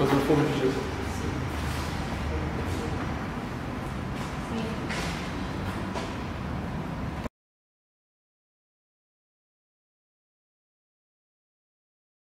fazer o fogo de gelo.